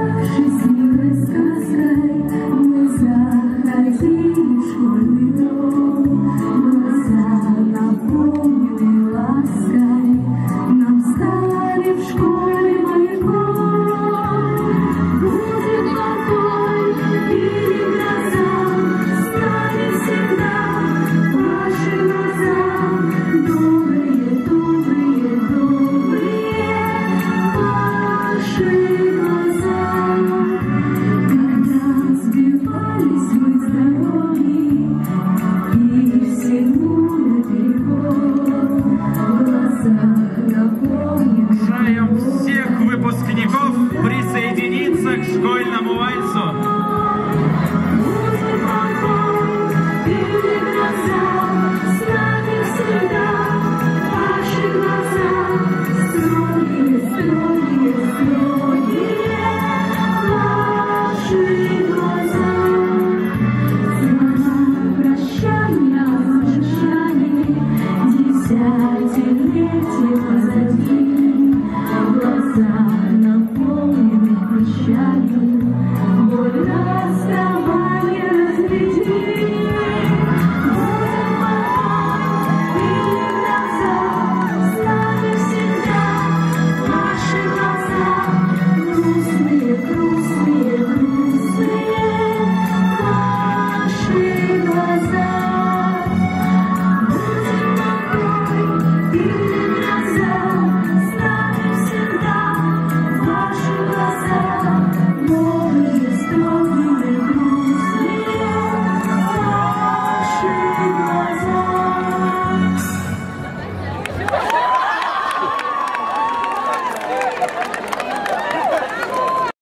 Счастливая сказка, не заходи в школьный дом. 怎么能过？